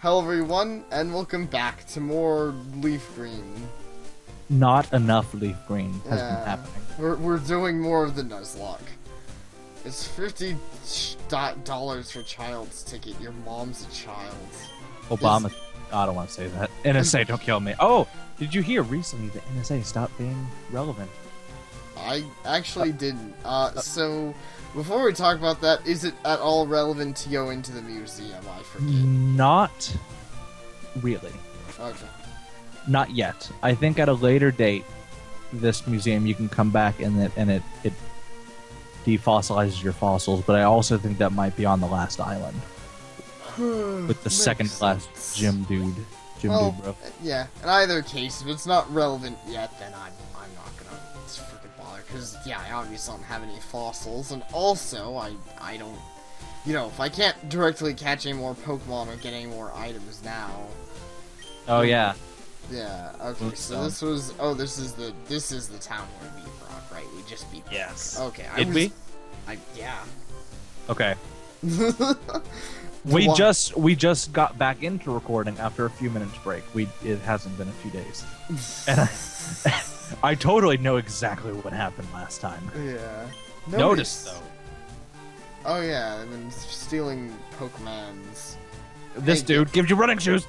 Hello everyone, and welcome back to more Leaf Green. Not enough leaf green has Yeah. been happening. We're, we're doing more of the Nuzlocke. It's 50 dollars for child's ticket. Your mom's a child. Obama. I don't want to say that. NSA, don't kill me. Oh, did you hear recently the NSA stopped being relevant? I actually didn't. Uh, so before we talk about that, is it at all relevant to go into the museum? I forget. Not really. Okay. Not yet. I think at a later date, this museum you can come back and it and it it defossilizes your fossils. But I also think that might be on the last island hmm, with the second class gym dude, gym Well, dude, bro. yeah. In either case, if it's not relevant yet, then I'm I'm not gonna freaking bother. Cause yeah, I obviously don't have any fossils, and also I I don't, you know, if I can't directly catch any more Pokemon or get any more items now, Oh yeah. yeah. Okay, Oops, so um, this was oh this is the this is the town where we beat Brock, right? We just beat. Brock. Yes. Okay. I Did was, we? I yeah. Okay. We just we just got back into recording after a few minutes break. We it hasn't been a few days, and I I totally know exactly what happened last time. Yeah. Notice though, Oh yeah, I've been stealing Pokemons. this Hey, dude gives you running shoes.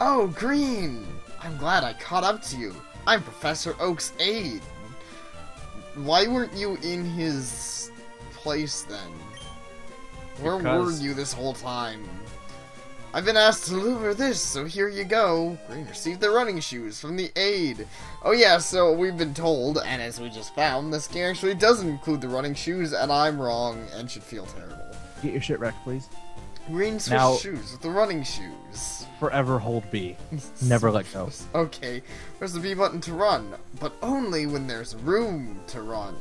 Oh, Green! I'm glad I caught up to you. I'm Professor Oak's aide. Why weren't you in his place then? Where Because- were you this whole time? I've been asked to deliver this, so here you go. Green received the running shoes from the aide. Oh yeah, so we've been told, and as we just found, this game actually does include the running shoes, and I'm wrong and should feel terrible. Get your shit wrecked, please. Green switched Now- shoes with the running shoes. Forever hold B. Never let go. Okay, there's the B button to run, but only when there's room to run.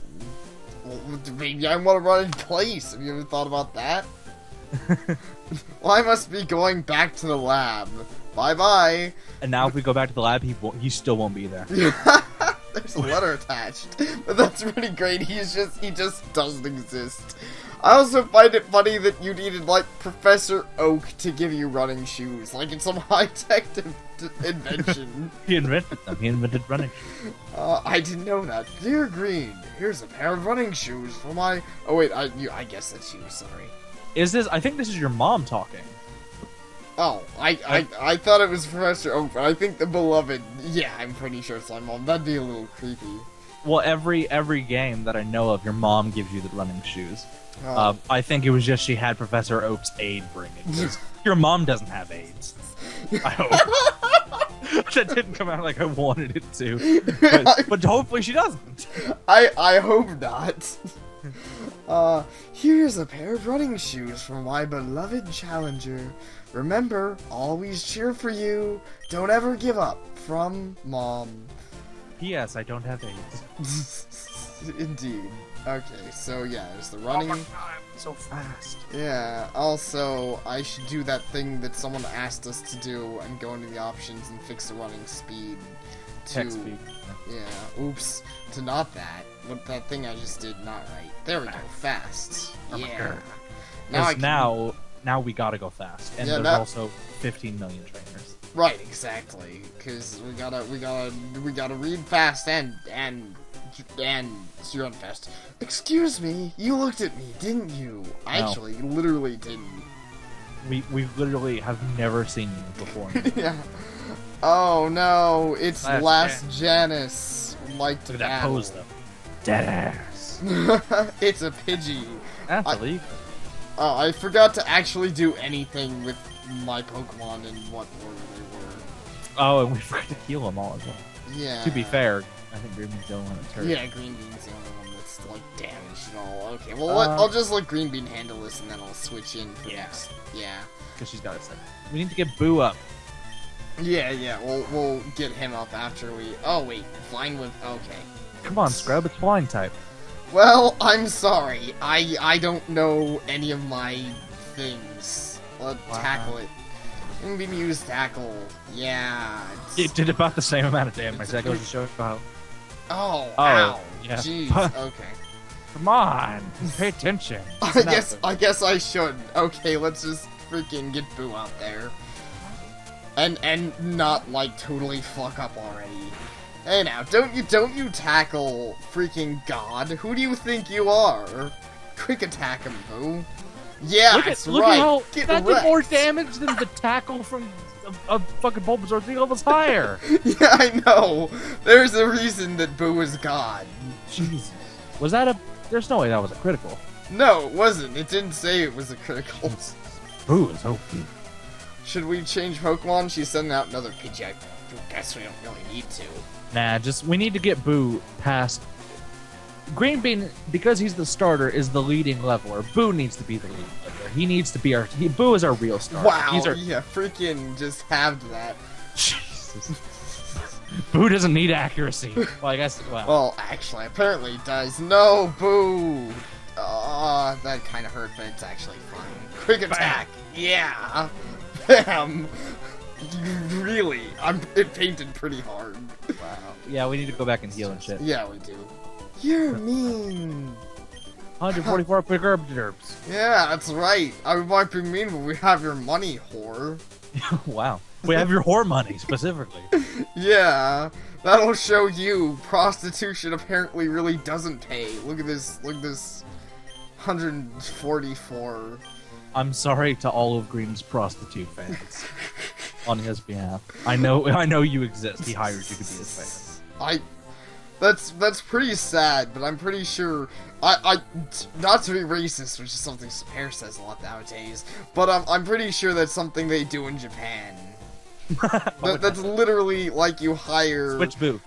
Well, maybe I want to run in place. Have you ever thought about that? well, I must be going back to the lab. Bye bye. And now if we go back to the lab, he won't, he still won't be there. There's a letter attached, but that's pretty great. He's just he just doesn't exist. I also find it funny that you needed like Professor Oak to give you running shoes, like it's some high tech invention. He invented them. He invented running shoes. Uh, I didn't know that. Dear Green, here's a pair of running shoes for my. Oh wait, I you, I guess that's you. Sorry. Is this? I think this is your mom talking. Oh, I, I I thought it was Professor Oak, but I think the beloved. Yeah, I'm pretty sure it's my mom. That'd be a little creepy. Well, every every game that I know of, your mom gives you the running shoes. Oh. Uh, I think it was just she had Professor Oak's aid bring it. Your mom doesn't have AIDS. I hope. that didn't come out like I wanted it to. But, but hopefully she doesn't. I I hope not. Uh, here's a pair of running shoes from my beloved challenger. Remember, always cheer for you. Don't ever give up. From Mom. P.S. I don't have AIDS. Indeed. Okay, so yeah, there's the running. god, so fast. Yeah, also, I should do that thing that someone asked us to do and go into the options and fix the running speed. To, Text speed. Yeah, oops. To not that. What that thing I just did not right. There we go, fast. Oh yeah. Now Now, can, now, now we gotta go fast, and Yeah, there's also 15 million trainers. Right, exactly. Cause we gotta, we gotta, we gotta read fast and and and run fast. Excuse me, you looked at me, didn't you? I No. Actually, literally didn't. We we literally have never seen you before. yeah. Oh no, it's Lass Lass Janice. Like to Look at that battle. pose though. Dead ass. it's a Pidgey. That's I- illegal. Oh, I forgot to actually do anything with my Pokemon and what order they were. Oh, and we forgot to heal them all as well. Yeah. To be fair, I think Green Bean's the only one that's hurt. Yeah, Green Bean's the only one that's like damaged and all. Okay, well let, Uh, I'll just let Green Bean handle this and then I'll switch in for Yeah. next. Yeah. Because she's got it set. We need to get Boo up. Yeah, yeah. We'll we'll get him up after we. Oh wait, flying with. Okay. Come on, Scrub, it's flying type. Well, I'm sorry. I I don't know any of my things. Let Wow. tackle it. Bean use tackle. Yeah. it's- It did about the same amount of damage. That goes to show how. Oh, Oh, ow. yeah. Jeez. Okay. Come on, pay attention. I guess. I guess I should. Okay, let's just freaking get Boo out there. And and not like totally fuck up already. Hey now, don't you don't you tackle freaking God? Who do you think you are? Quick attack him, Boo. Yeah, look that's at, look right. at how Get that did more damage than the tackle from a, a fucking Bulbasaur three levels higher. yeah, I know. There's a reason that Boo is God. Jesus. Was that a? There's no way that was a critical. No, it wasn't. It didn't say it was a critical. Boo is OP. Should we change Pokemon? She's sending out another Pidgey. I guess we don't really need to. Nah, just we need to get Boo past. Green Bean, because he's the starter, is the leading leveler. Boo needs to be the leading leveler. He needs to be our. He, Boo is our real starter. Wow, He's our. yeah, freaking just halved that. Jesus. Boo doesn't need accuracy. Well, I guess. Well, Well, actually, apparently does. No, boo! Ah, that kind of hurt, but it's actually fine. Quick attack! Yeah! Bam! really? I'm it painted pretty hard. wow. Yeah, we need to go back and heal and shit. Yeah, we do. You're mean. 144 bigger derbs. Yeah, that's right. I might be mean, but we have your money, whore. wow. We have your whore money specifically. Yeah, that'll show you prostitution apparently really doesn't pay. Look at this. Look at this. 144. I'm sorry to all of Green's prostitute fans on his behalf. I know I know you exist. He hired you to be his fan. I. That's that's pretty sad, but I'm pretty sure. I, I not to be racist, which is something Super says a lot nowadays, but um, I'm pretty sure that's something they do in Japan. That, that's literally like you hire. Switch boo.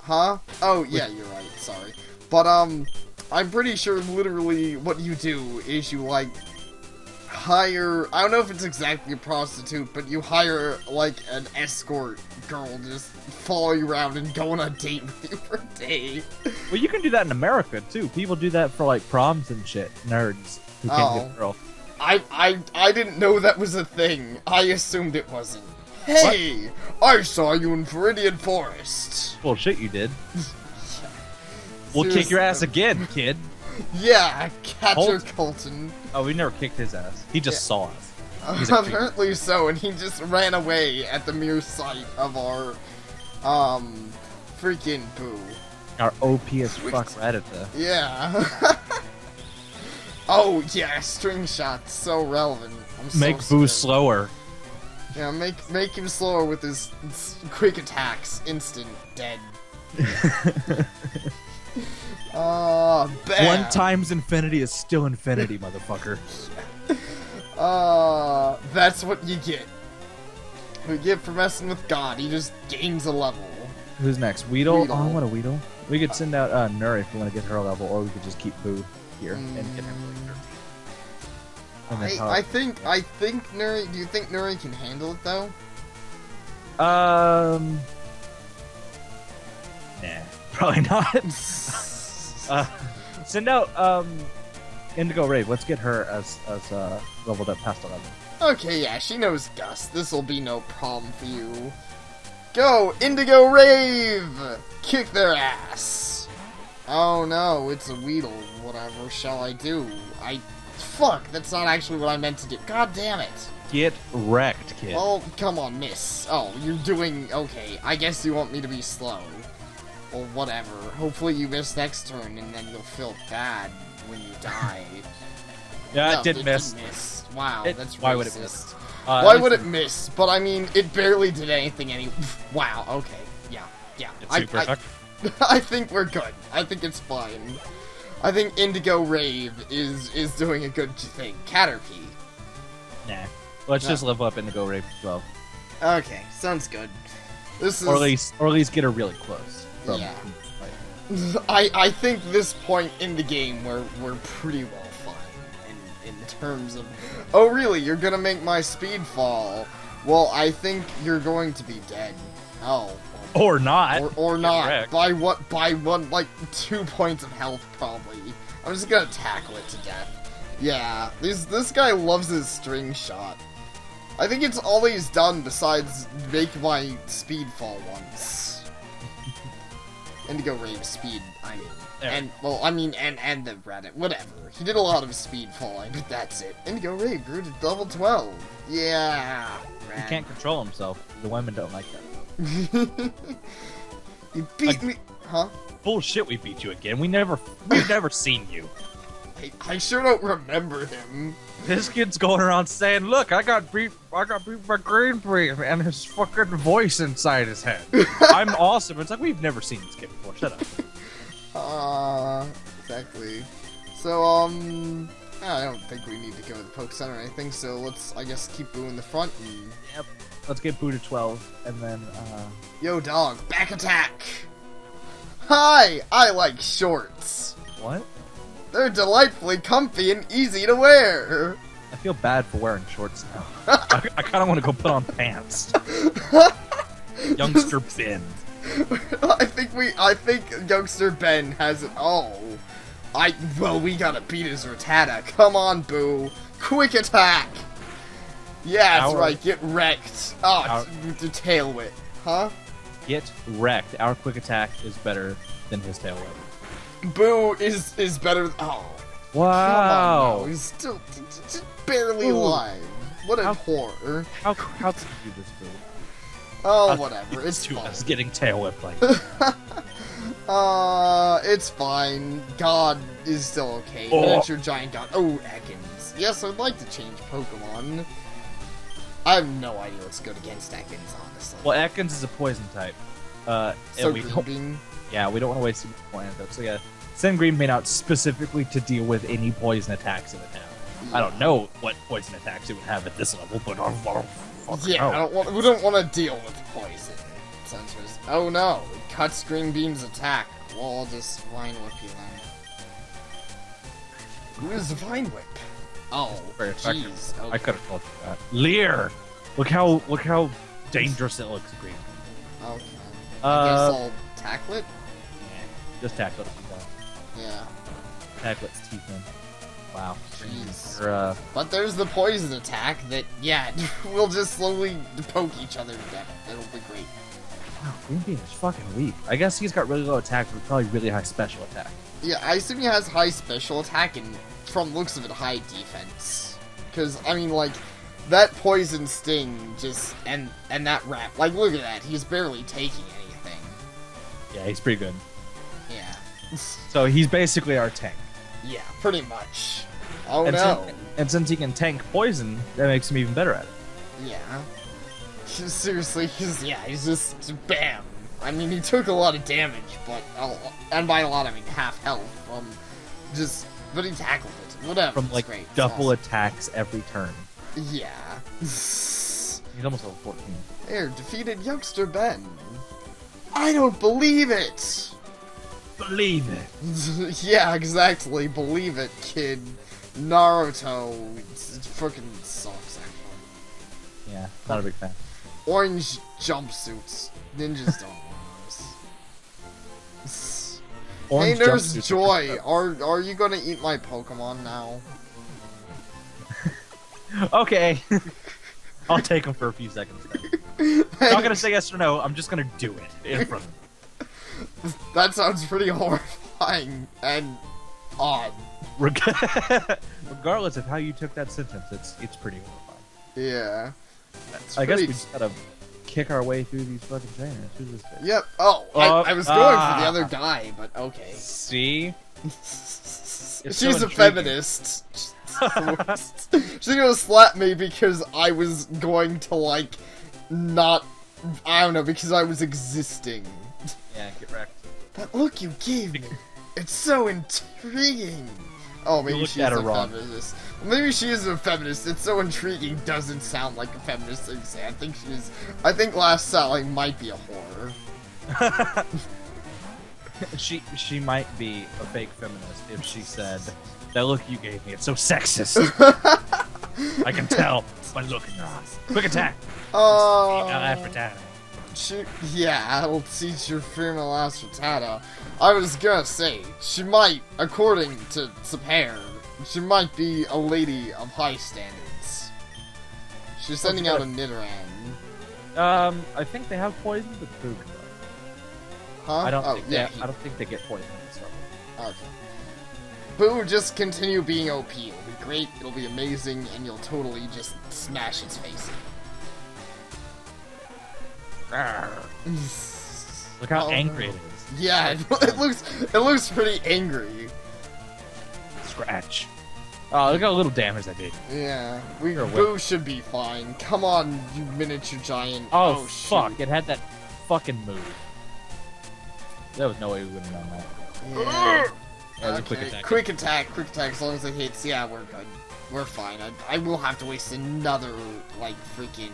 Huh? Oh yeah, you're right. Sorry, but um, I'm pretty sure literally what you do is you like hire. I don't know if it's exactly a prostitute, but you hire like an escort girl just follow you around and go on a date with you for a day. Well, you can do that in America too. People do that for like proms and shit. Nerds who can't Oh. get a girl. I I I didn't know that was a thing. I assumed it wasn't. Hey, I saw you in Viridian Forest. Well, shit, you did. We'll kick your ass again, kid. Yeah, Catcher Colt? Colton. Oh, we never kicked his ass. He just Yeah. saw us. He's a creep. Apparently so, and he just ran away at the mere sight of our, um, freaking boo. Our OP as fuck Rattata. Yeah. oh yeah, string shots so relevant. I'm so Make Boo scared. slower. Yeah, make make him slower with his quick attacks. Instant dead. Uh, bam. One times infinity is still infinity, motherfucker. Uh, that's what you get. We get for messing with God. He just gains a level. Who's next? Weedle? Weedle. Oh, I want a Weedle. We could send out uh, Nuri if we want to get her a level, or we could just keep Boo here and get her really thirteen. And then I, I think I think Nuri. Do you think Nuri can handle it though? Um. Nah, probably not. uh, send out um, Indigo Rave. Let's get her as as uh, leveled up past eleven. okay, yeah, she knows Gust. This will be no problem for you. Go, Indigo Rave! Kick their ass! Oh no, it's a Weedle. Whatever shall I do? I. Fuck, that's not actually what I meant to do. God damn it. Get wrecked, kid. Oh, come on, miss. Oh, you're doing okay. I guess you want me to be slow. Well, whatever. Hopefully you miss next turn, and then you'll feel bad when you die. yeah, No, it did it miss. miss. Wow, It- that's why would it miss? Uh, Why would it miss? But I mean, it barely did anything. Any. Wow. Okay. Yeah. Yeah. It's I, super I. I think we're good. I think it's fine. I think Indigo Rave is is doing a good thing. Caterpie. Nah. Let's No. just level up Indigo Rave as well, Okay, sounds good. This is. or at least, or at least get her really close. From, Yeah. I I think this point in the game we're we're pretty well fine in in terms of. Oh really? You're gonna make my speed fall? Well, I think you're going to be dead. Oh. or not. Or, or not. wrecked. By what? By one, like two points of health, probably. I'm just gonna tackle it to death. Yeah, this this guy loves his string shot. I think it's all he's done besides make my speed fall once. Indigo Rave speed, I mean. There. And, well, I mean, and, and the Reddit, whatever. He did a lot of speed falling, but that's it. Indigo Rave grew to level 12. Yeah. He can't control himself. The women don't like that. you beat me. Huh? Bullshit, we beat you again. We never, we've never seen you. I, I sure don't remember him. This kid's going around saying, "Look, I got beat. I got beat by Green Brief and his fucking voice inside his head. I'm awesome." It's like we've never seen this kid before. Shut up. Uh, exactly. So, um, I don't think we need to go to the Poke Center or anything, so let's, I guess, keep Boo in the front and... Yep. Let's get Boo to twelve, and then uh, Yo, dog, back attack! Hi, I like shorts. what? They're delightfully comfy and easy to wear. I feel bad for wearing shorts now. I, I kind of want to go put on pants. Youngster Ben. I think we, I think youngster Ben has it all. I, well, we gotta beat his Rattata. Come on, Boo. Quick attack! Yeah, that's Our- right, get wrecked. Oh, Our- t- t- tail whip. Huh? Get wrecked. Our quick attack is better than his tail whip. Boo is is better. Oh, on Wow. now. He's still barely Ooh. alive. What a How- horror. How how could you do this, Boo? Oh, whatever. It's do fine. us getting tail whipped like? Uh, it's fine. God is still okay. Oh. Miniature giant god. Oh, Ekans. Yes, I'd like to change Pokemon. I have no idea what's good against Ekans, honestly. Well, Ekans is a poison type. Uh, so and we don't. Yeah, we don't want to waste too much more antidote. So yeah, send Green Bean out specifically to deal with any poison attacks in the town. I don't know what poison attacks it would have at this level, but Yeah, I don't want. We don't want to deal with poison sensors. Oh no, it cuts Green Bean's attack. Well, just Vine Whip you then. Who is Vine Whip? Oh, jeez. I could have told you that. Leer, look how look how dangerous it looks, Green. Okay. I guess Uh, I'll tackle it. Just tackle it. if you want. Yeah. Tackle its teeth in. Wow. Jeez. Uh, But there's the poison attack that, yeah, we'll just slowly poke each other to death. It'll be great. wow, Green Bean is fucking weak. I guess he's got really low attack, but probably really high special attack. Yeah, I assume he has high special attack and, from looks of it, high defense. Because, I mean, like, that poison sting just, and and that rat, like, look at that. He's barely taking anything. Yeah, he's pretty good. Yeah. So he's basically our tank. yeah, pretty much. Oh and, no. since, and since he can tank poison, that makes him even better at it. Yeah. Seriously, he's yeah, he's just bam. I mean, he took a lot of damage, but oh, and by a lot I mean half health from just, but he tackled it. Whatever. From like great. Double awesome. attacks every turn. Yeah. He's almost level 14. There, defeated youngster Ben. I don't believe it. Believe it. yeah, exactly. Believe it, kid. Naruto, it's, it fucking sucks. Actually. Yeah, not a big fan. Orange jumpsuits. Ninjas don't wear those. Orange hey, Nurse jumpsuits are Joy, good are are you gonna eat my Pokemon now? stuff. Okay. I'll take him for a few seconds. Then. I'm not gonna say yes or no. I'm just gonna do it in front of him. That sounds pretty horrifying and odd. Reg- Regardless of how you took that sentence, it's it's pretty horrifying. Yeah. That's I guess we just gotta kick our way through these fucking trainers. Who's this guy? Yep. Oh, I, I was going for the ah. other guy, but okay. See? She's so a feminist. She's gonna slap me because I was going to like not. I don't know because I was existing. Yeah, get wrecked. That look you gave me, it's so intriguing. Oh, maybe looked she's a wrong. feminist. Maybe she is a feminist. It's so intriguing. Doesn't sound like a feminist thing say. I think she's. I think Lass Sally might be a horror. she she might be a fake feminist if she said that look you gave me. It's so sexist. I can tell by the look in your eyes. Quick attack. Oh. Uh, She, yeah, I'll teach your female Astratata. I was gonna say, she might, according to Sapere, she might be a lady of high standards. She's sending out a Nidoran. Um, I think they have poison, but food. Huh? I don't oh, think yeah. they, I don't think they get poisoned. So. Okay. Boo, just continue being OP. It'll be great, it'll be amazing, and you'll totally just smash its face in. Look how Oh, angry it is. Yeah, it, it looks it looks pretty angry. Scratch. Oh, look how little damage I did. Yeah, we Boo should be fine. Come on, you miniature giant. Oh, oh, shoot. fuck! It had that fucking move. There was no way we would have done that. Yeah. That was a quick attack. Quick attack, quick attack. As long as it hits, yeah, we're good. We're fine. I, I will have to waste another like freaking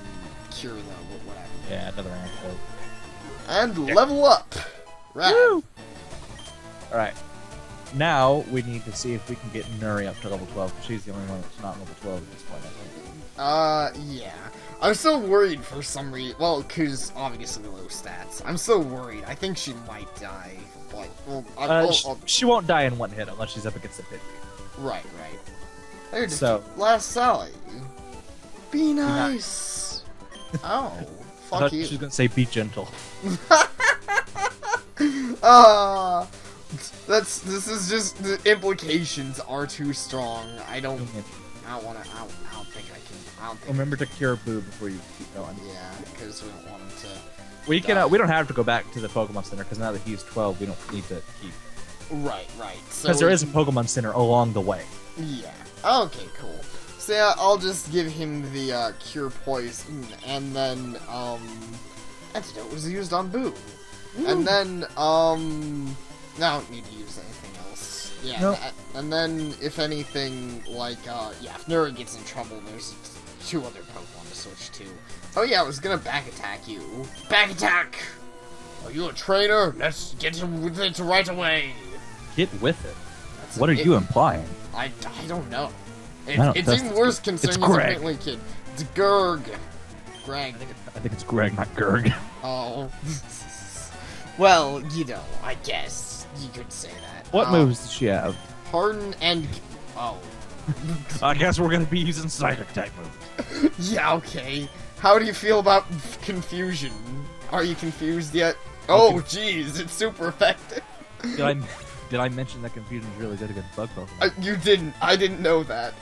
cure though, but whatever. Yeah, another antidote. And level up. Right. Woo! Alright. Now we need to see if we can get Nuri up to level 12, because she's the only one that's not level 12 at this point, I think. Uh, yeah. I'm so worried for some reason. Well, because obviously low stats. I'm so worried. I think she might die. Well, I, Uh, I'll- sh- I'll- she won't die in one hit unless she's up against a pit. right, right. So- Lass Sally. Be nice. oh, I fuck thought you. she was gonna say be gentle. Ah, that's this is just the implications are too strong. I don't. I don't want to. I, don't- I don't think I can. I don't think. Remember to cure Boo before you keep going. Yeah, because we don't want him to. We can. Uh, we don't have to go back to the Pokemon Center because now that he's 12, we don't need to keep. Right, right. Because there we is a Pokemon Center along the way. Yeah. Okay, cool. So yeah, I'll just give him the uh, cure poison, and then um, antidote was used on Boo, and then um, I don't need to use anything else. Yeah, Nope. that- and then if anything, like uh, yeah, if Nura gets in trouble, there's two other Pokemon to switch to. Oh yeah, I was gonna back attack you. Back attack. Are you a trainer? Let's get with it right away. Get with it. That's What are it- you implying? I, I don't know. It, I don't- it's that's- even worse concerning it's as a Greg. friendly kid. It's Gurg. Greg. I think it's Greg, not Gurg. Oh. well, you know, I guess you could say that. What Um, moves does she have? Harden and. Oh. I guess we're gonna be using Psychic type moves. yeah, okay. How do you feel about confusion? Are you confused yet? Oh, jeez, it's super effective. Did I did I mention that confusion is really good against bug Pokemon? Uh, you didn't. I didn't know that.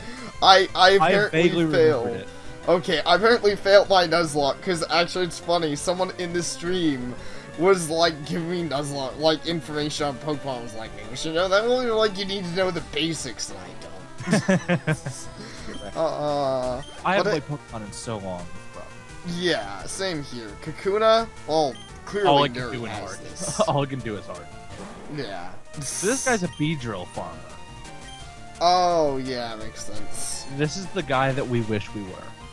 I I I apparently vaguely failed. remembered it. Okay, I apparently failed my Nuzlocke, because actually it's funny, someone in the stream was like giving me Nuzlocke, like information on Pokemon, was like, we should know that, only like you need to know the basics, and I don't. uh, I haven't played Pokemon in so long. Bro. yeah, same here. Kakuna, well, clearly All I can do is hard. this. All I can do is hard. yeah. So this guy's a Beedrill farmer. Oh, yeah, makes sense. This is the guy that we wish we were.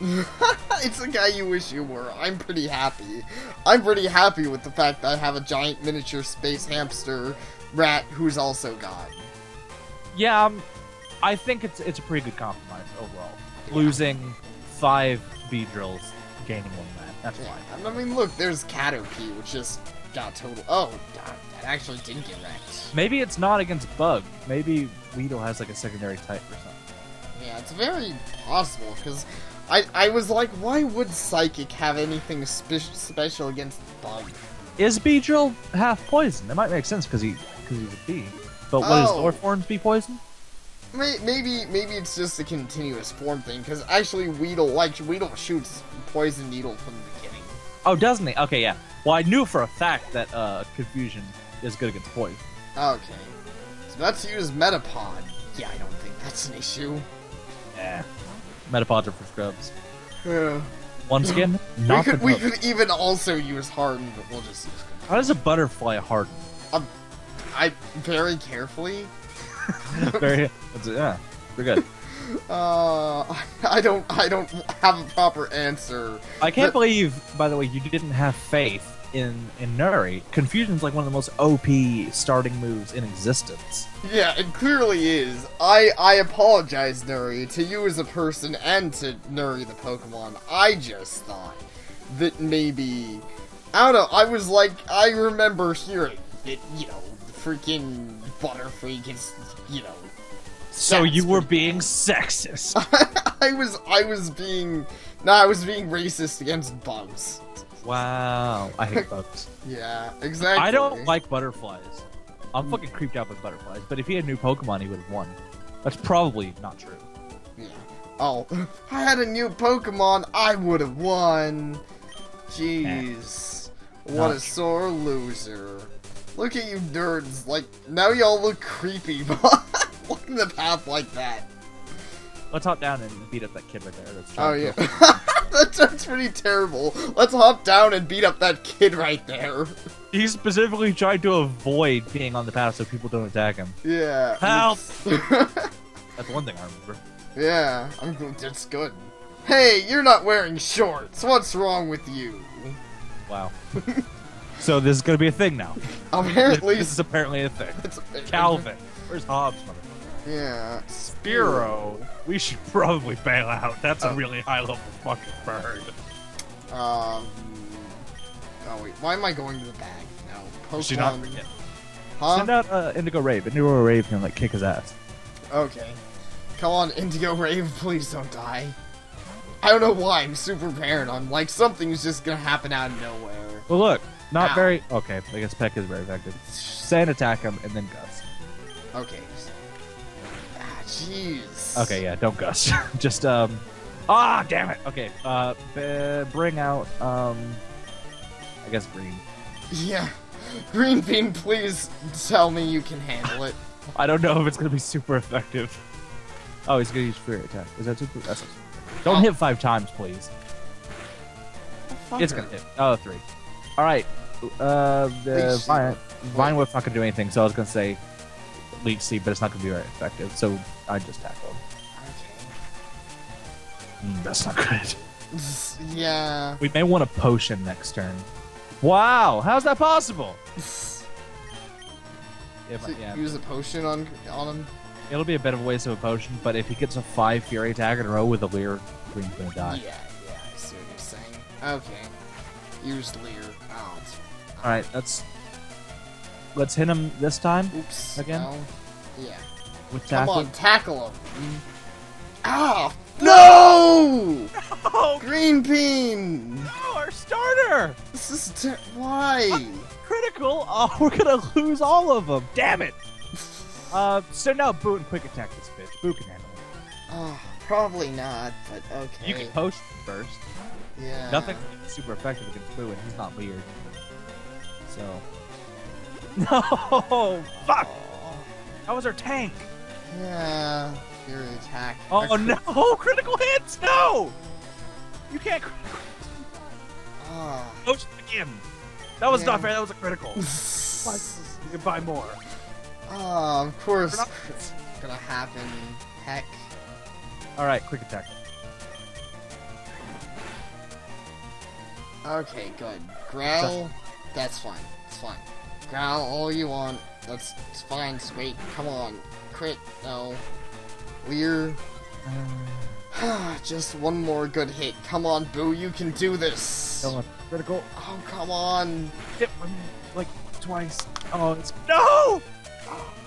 it's the guy you wish you were. I'm pretty happy. I'm pretty happy with the fact that I have a giant miniature space hamster rat who's also God. Yeah, um, I think it's it's a pretty good compromise overall. Losing five Beedrills, gaining one rat. That's Yeah, fine. I mean, look, there's Caterpie, which just got total. Oh, God, that actually didn't get wrecked. Maybe it's not against Bug. Maybe Weedle has like a secondary type or something. Yeah, it's very possible because I I was like, why would Psychic have anything spe- special against Bug? Is Beedrill half poison? It might make sense because he because he's a bee. But what is Oh. lower forms be poison? May- Maybe maybe it's just a continuous form thing because actually Weedle like Weedle shoots poison needle from the beginning. Oh, doesn't he? Okay, yeah. Well, I knew for a fact that uh, confusion is good against poison. Okay, so let's use Metapod. Yeah, I don't think that's an issue. Yeah. Metapods are for scrubs. Yeah. Once again, we could we could even also use Harden, but we'll just use. How does a butterfly harden? I very carefully. Very. That's, yeah. We're good. Uh, I don't I don't have a proper answer. I can't But- believe, by the way, you didn't have faith in in Nuri. Confusion's like one of the most OP starting moves in existence. Yeah, it clearly is. I I apologize, Nuri, to you as a person and to Nuri the Pokemon. I just thought that maybe I don't know. I was like, I remember hearing that you know, freaking Butterfree is you know. So you were pretty being sexist. I was I was being no, I was being racist against bugs. Wow, I hate bugs. Yeah, exactly. I don't like butterflies. I'm fucking creeped out by butterflies. But if he had new Pokemon, he would have won. That's probably not true. Yeah. Oh, if I had a new Pokemon, I would have won. Jeez. What Not a true. sore loser. Look at you nerds. Like, now y'all look creepy, but walking the path like that. Let's hop down and beat up that kid right there. That's Oh, yeah. that sounds pretty terrible. Let's hop down and beat up that kid right there. He's specifically trying to avoid being on the path so people don't attack him. Yeah. Help! That's one thing I remember. yeah, I'm good. That's good. Hey, you're not wearing shorts. What's wrong with you? Wow. so this is gonna be a thing now. Apparently, this is apparently a thing. it's Calvin, where's Hobbes? motherfucker? Yeah. Spearow, we should probably bail out. That's a Oh. really high level fucking bird. Um. Oh wait, why am I going to the bag? No, We should not forget. Huh? Send out uh, Indigo Rave. Indigo Rave can like kick his ass. Okay. Come on, Indigo Rave, please don't die. I don't know why, I'm super paranoid. I'm like, something's just gonna happen out of nowhere. Well, look, not Ow. very. Okay, I guess Peck is very effective. Sand attack him and then Gust. Okay. Jeez. Okay, yeah, don't gush. Just um. Ah, damn it. Okay, uh, b- bring out um. I guess green. Yeah. Green Bean, please tell me you can handle it. I don't know if it's gonna be super effective. Oh, he's gonna use Fury attack. Is that super? That's don't Oh. hit five times, please. It's gonna hit. Oh, three. All right. Uh, the vine, vine whip's not gonna do anything, so I was gonna say leech seed, but it's not gonna be very effective. So I just tackle him. Mm, that's not good. Yeah. We may want a potion next turn. Wow, how's that possible? Yeah, but yeah, Use a potion on on him. it'll be a bit of a waste of a potion, but if he gets a five fury attack in a row with a leer, Green's gonna die. Yeah, yeah, I see what you're saying. Okay. Use Leer. Oh, it's- All right, let's let's hit him this time Oops. Again? No. Yeah. with Come tackle. on, tackle him. Ah! No! Oh Green bean! no, our starter! This is ter- why? Critical! Oh, we're gonna lose all of them. Damn it! Uh, send out Boo and quick attack this bitch. Boo can handle it. Oh, probably not, but okay. You can post first. Yeah. Nothing super effective against Boo, and he's not weird. So. No! Fuck! Oh, That was our tank! yeah. Fury attack. Oh crit- no! Critical hits! No! You can't crit- Ah. post again! That was Yeah. not fair, that was a critical. You can buy more. Ah, of course. Not- It's gonna happen. Heck. Alright, quick attack. Okay, good. Growl. That's fine. It's fine. Growl all you want. That's it's fine. Sweet. Come on. Crit. No. Leer. Just one more good hit. Come on, Boo. You can do this. Come on. let- Critical. Oh, come on. Hit one, like, twice. Oh, it's. No!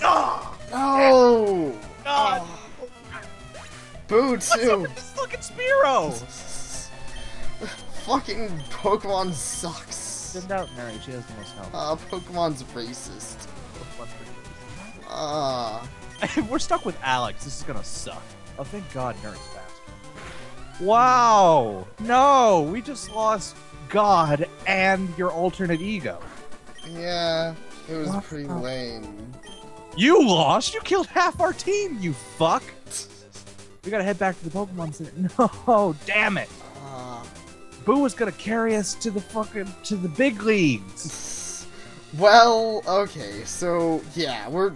No! No. God! Ah. Boo What's up too. with this fucking Spearow? Fucking Pokemon sucks. Send out Mary, she has the most health. Uh, Pokemon's racist. Ah. if we're stuck with Alex, this is gonna suck. Oh, thank God Nerd's fast. Wow! No! We just lost God and your alternate ego. yeah, it was What pretty the- lame. You lost! You killed half our team, you fuck! We gotta head back to the Pokemon Center. No, damn it! Boo was gonna carry us to the fucking to the big leagues. Well, okay, so yeah, we're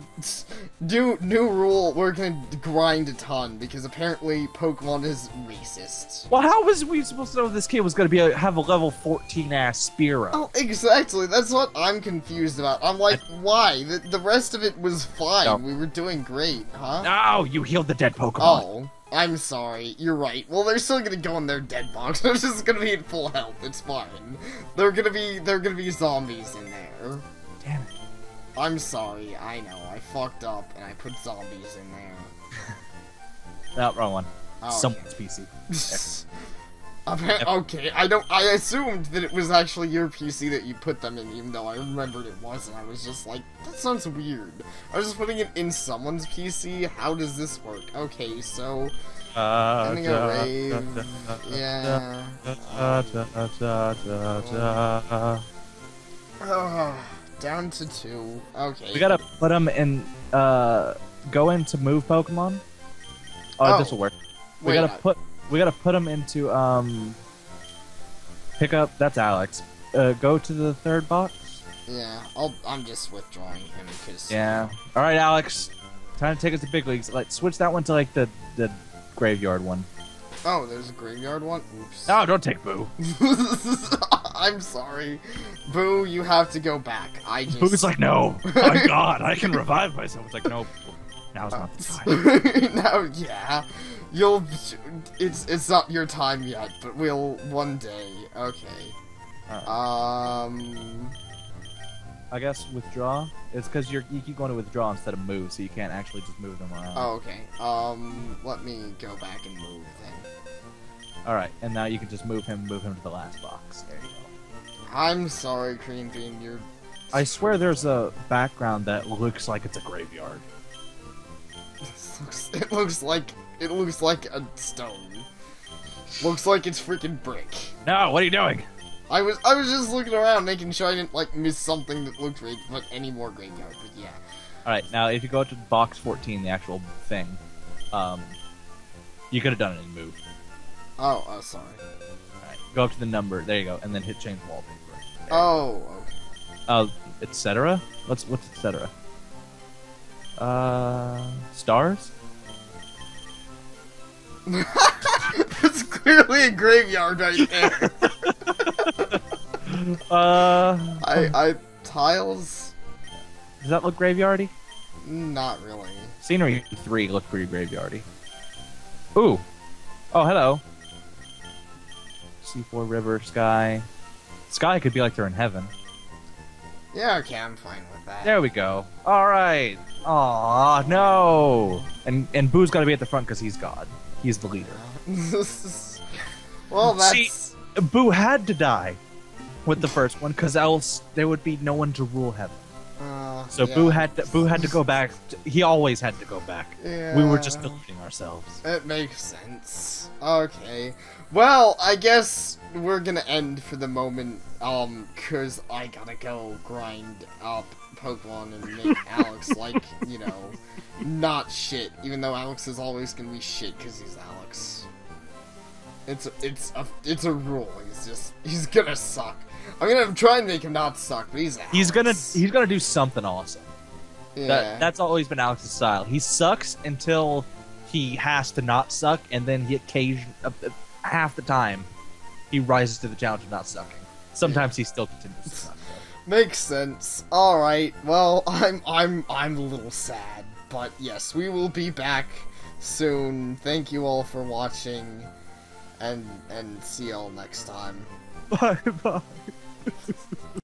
new new rule. We're gonna grind a ton because apparently Pokemon is racist. Well, how was we supposed to know this kid was gonna be a, have a level 14 ass Spearow? Oh, exactly. That's what I'm confused about. I'm like, why? The, the rest of it was fine. No. We were doing great, huh? No, you healed the dead Pokemon. Oh, I'm sorry. You're right. Well, they're still gonna go in their dead box. They're just gonna be in full health. It's fine. They're gonna be they're gonna be zombies in there. Damn it. I'm sorry. I know. I fucked up and I put zombies in there. No, oh, wrong one. Oh, Someone's PC. Okay, I don't. I assumed that it was actually your PC that you put them in, even though I remembered it wasn't. I was just like, that sounds weird. I was just putting it in someone's PC. How does this work? Okay, so Uh, Indigo Rave. Yeah. Down to two. Okay. We gotta put them in. Uh, go into move Pokemon. Oh, Oh. this will work. We gotta put. We gotta put him into. Um. Pick up. That's Alex. Uh, go to the third box. Yeah, I'll, I'm just withdrawing him because. Yeah. All right, Alex. Time to take us to big leagues. Like, switch that one to like the the graveyard one. Oh, there's a graveyard one. Oops. No, don't take Boo. I'm sorry, Boo. You have to go back. I just. Boo's like, no. My God, I can revive myself. It's like, no. Now's not the time. no, yeah, you'll. It's it's not your time yet, but we'll one day. Okay. Um. I guess withdraw. It's because you're keep going to withdraw instead of move, so you can't actually just move them around. Oh, okay. Um. Let me go back and move then. All right, and now you can just move him, move him to the last box. There you go. I'm sorry, Green Bean. You're. I swear, there's a background that looks like it's a graveyard. Looks, it looks like it looks like a stone. Looks like it's freaking brick. No, what are you doing? I was I was just looking around, making sure I didn't like miss something that looked right, but any more graveyard. But yeah. All right, now if you go to box 14, the actual thing, um, you could have done it in move. Oh, oh, sorry. All right, go up to the number. There you go, and then hit change wallpaper. Oh, okay. Uh, etc. What's what's etc. Uh, stars. it's clearly a graveyard right there. Uh, I I tiles, does that look graveyardy? not really. Scenery three looked pretty graveyardy. Ooh. Oh, hello. C4 river sky. Sky could be like they're in heaven. Yeah, okay, I'm fine with that. There we go. All right. Aw, no. And and Boo's got to be at the front because he's God. He's the leader. well, that's See- Boo had to die with the first one because else there would be no one to rule heaven. uh, So yeah. Boo had to, Boo had to go back. To, he always had to go back. We were just Yeah. deluding ourselves. It makes sense. Okay. Well, I guess we're gonna end for the moment, um, cause I gotta go grind up Pokemon and make Alex, like, you know, not shit, even though Alex is always gonna be shit cause he's Alex. It's, it's a, it's a rule, he's just, he's gonna suck. I mean, I'm gonna try and make him not suck, but he's Alex. He's gonna he's gonna do something awesome. yeah. That, that's always been Alex's style. He sucks until he has to not suck, and then he occasion uh, uh, half the time he rises to the challenge of not sucking. Sometimes he still continues to suck. Makes sense. All right. Well, I'm I'm I'm a little sad, but yes, we will be back soon. Thank you all for watching, and and see y'all next time. Bye bye.